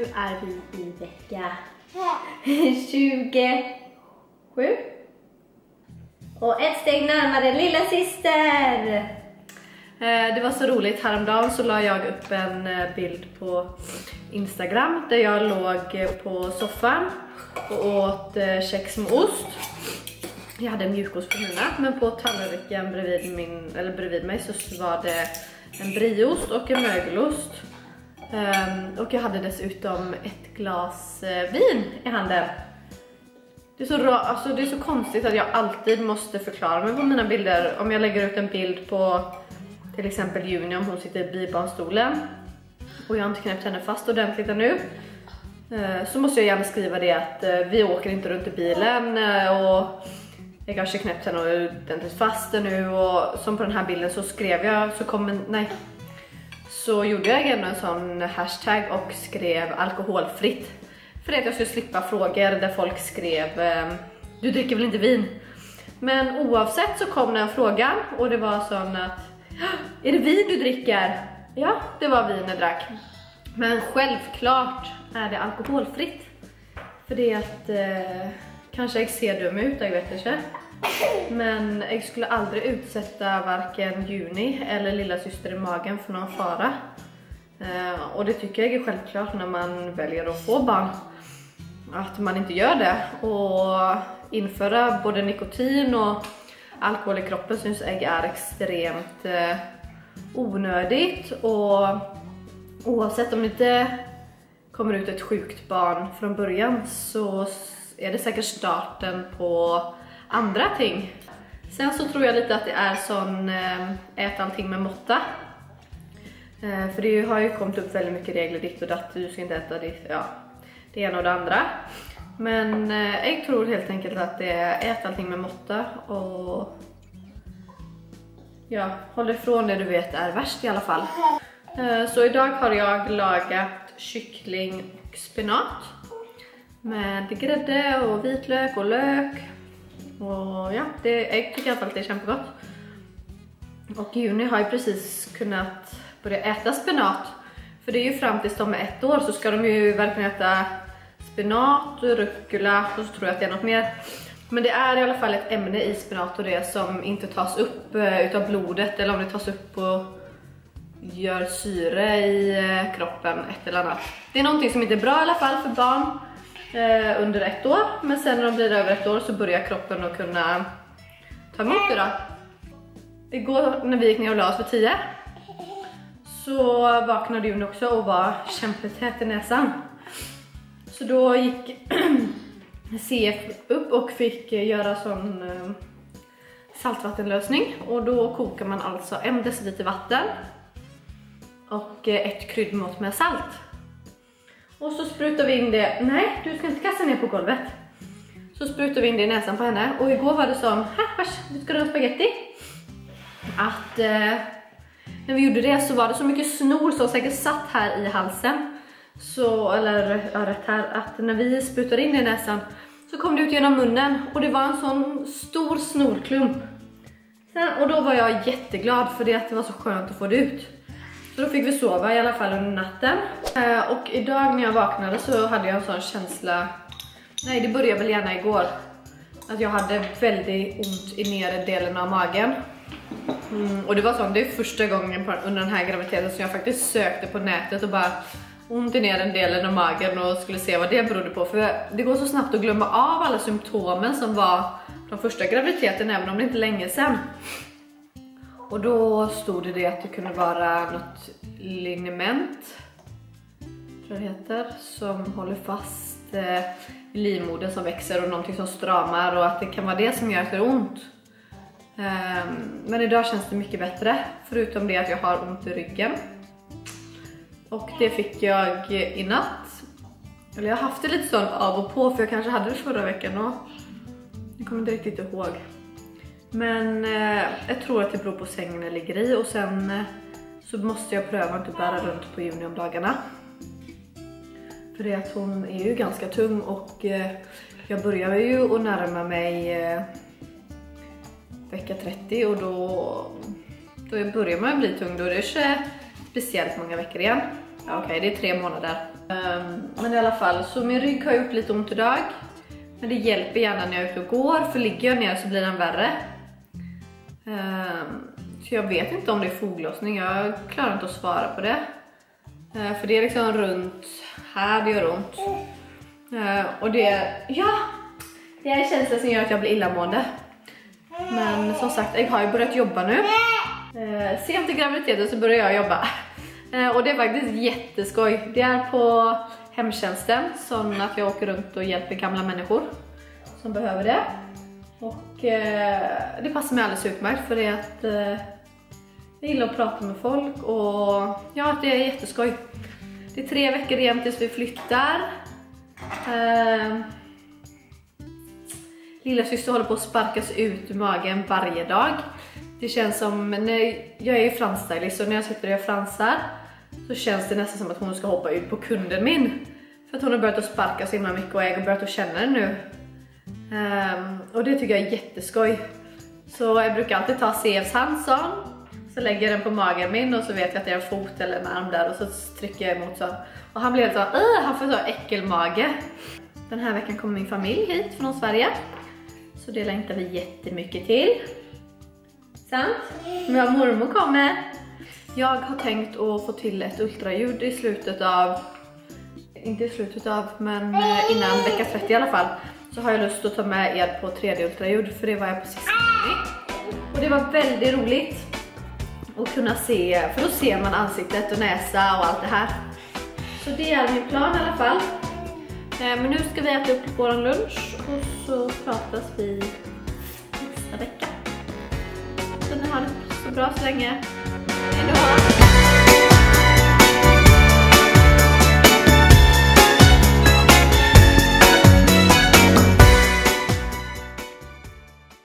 nu är vi i vecka 27. Och ett steg närmare lilla syster. Eh, Det var så roligt, häromdagen så la jag upp en eh, bild på Instagram där jag låg eh, på soffan och åt kex med ost. Jag hade mjukost på mina, men på tallriken bredvid, min, eller bredvid mig så var det en brieost och en mögelost. Ehm, och jag hade dessutom ett glas eh, vin i handen. Det är, så ra, alltså det är så konstigt att jag alltid måste förklara mig på mina bilder. Om jag lägger ut en bild på till exempel Juni om hon sitter i bibarnstolen och jag har inte knäppt henne fast ordentligt ännu. Eh, så måste jag gärna skriva det att eh, vi åker inte runt i bilen och jag kanske knäppt henne ordentligt fast nu och som på den här bilden så skrev jag så kom nej så gjorde jag ändå en sån hashtag och skrev alkoholfritt för att jag skulle slippa frågor där folk skrev ehm, du dricker väl inte vin? Men oavsett så kom den frågan och det var sån att är det vin du dricker? Ja, det var vin jag drack. Men självklart är det alkoholfritt. För det är att eh, kanske jag ser dum ut, jag vet inte. Men jag skulle aldrig utsätta varken Juni eller lilla syster i magen för någon fara. Eh, och det tycker jag är självklart när man väljer att få barn. Att man inte gör det. Och införa både nikotin och alkohol i kroppen syns jag är extremt eh, onödigt. Och oavsett om det inte kommer ut ett sjukt barn från början så är det säkert starten på andra ting. Sen så tror jag lite att det är sån eh, ät allting med måtta. Eh, för det har ju kommit upp väldigt mycket regler ditt och datt, du ska inte äta ditt, ja, det ena och det andra. Men eh, jag tror helt enkelt att det är ät allting med måtta och ja, håll ifrån det du vet är värst i alla fall. Eh, så idag har jag lagat kyckling och spenat med grädde och vitlök och lök. Och ja, det, jag tycker i alla fall att det är kämpegott. Och Juni har ju precis kunnat börja äta spenat. För det är ju fram tills de är ett år så ska de ju verkligen äta spenat, rucola och så tror jag att det är något mer. Men det är i alla fall ett ämne i spenat och det som inte tas upp eh, utav blodet eller om det tas upp och gör syre i eh, kroppen, ett eller annat. Det är någonting som inte är bra i alla fall för barn eh, under ett år. Men sen när de blir över ett år så börjar kroppen att kunna ta emot det då. Igår när vi gick ner och la oss för 10 så vaknade Juni också och var kämpetät i näsan. Så då gick CF upp och fick göra sån eh, saltvattenlösning och då kokar man alltså en deciliter vatten och eh, ett kryddmått med salt. Och så sprutar vi in det, nej du ska inte kasta ner på golvet. Så sprutar vi in det i näsan på henne och igår var det som, här vars, ska du ha spaghetti? Att eh, när vi gjorde det så var det så mycket snor som säkert satt här i halsen. Så, eller ja rätt här, att när vi sprutade in det i näsan så kom det ut genom munnen och det var en sån stor snorklump. Sen, och då var jag jätteglad för det att det var så skönt att få det ut. Så då fick vi sova i alla fall under natten. Eh, och idag när jag vaknade så hade jag en sån känsla, nej det började väl gärna igår, att jag hade väldigt ont i nedre delen av magen. Mm, och det var sån, det är första gången på, under den här graviditeten som jag faktiskt sökte på nätet och bara ont i nedre delen av magen och skulle se vad det berodde på. För det går så snabbt att glömma av alla symptomen som var de första graviditeten även om det inte är länge sedan. Och då stod det att det kunde vara något liniment, tror jag det heter, som håller fast eh, livmodern som växer och någonting som stramar och att det kan vara det som gör att det gör ont. Um, men idag känns det mycket bättre, förutom det att jag har ont i ryggen. Och det fick jag i natt. Eller jag har haft det lite sån av och på för jag kanske hade det förra veckan och jag kommer inte riktigt ihåg. Men eh, jag tror att det beror på sängen jag ligger i och sen eh, så måste jag pröva att inte bära runt på Juni om dagarna. För det är att hon är ju ganska tung och eh, jag börjar ju att närma mig eh, vecka 30 och då, då börjar man bli tung. Då är det inte speciellt många veckor igen. Ja, Okej, okay, det är tre månader. Um, men i alla fall, så min rygg har gjort lite ont idag. Men det hjälper gärna när jag är ute och går, för ligger jag ner så blir den värre. Ehm, så jag vet inte om det är foglossning, jag klarar inte att svara på det. Ehm, för det är liksom runt här det gör ont. Ehm, och det, ja, det är en känsla som gör att jag blir illamående. Men som sagt, jag har ju börjat jobba nu. Sent i graviditeten så börjar jag jobba. Och det är faktiskt jätteskoj. Det är på hemtjänsten, så att jag åker runt och hjälper gamla människor som behöver det. Och Eh, det passar mig alldeles utmärkt för det är att eh, jag gillar att prata med folk och ja, det är jätteskoj. Det är tre veckor igen tills vi flyttar. Uh, Lilla syster håller på att sparkas ut ur magen varje dag. Det känns som, när jag är ju fransstylist och när jag sitter och gör fransar så känns det nästan som att hon ska hoppa ut på kunden min. För att hon har börjat att sparka så himla mycket och jag har börjat att känna det nu. Um, och det tycker jag är jätteskoj. Så jag brukar alltid ta CFs Hansson, så lägger jag den på magen min och så vet jag att det är en fot eller en arm där och så trycker jag emot så. Och han blir helt så, han får så äckelmage. Den här veckan kommer min familj hit från Sverige. Så det längtar vi jättemycket till. Sant? Men mormor kommer. Jag har tänkt att få till ett ultraljud i slutet av, inte i slutet av, men eh, innan vecka 30 i alla fall. Så har jag lust att ta med er på 3D-ultraljud för det var jag på sista Och det var väldigt roligt att kunna se, för då ser man ansiktet och näsa och allt det här. Så det är min plan i alla fall. Eh, men nu ska vi äta upp vår lunch och så pratas vi nästa vecka. Så ni har det så bra så länge. Hejdå!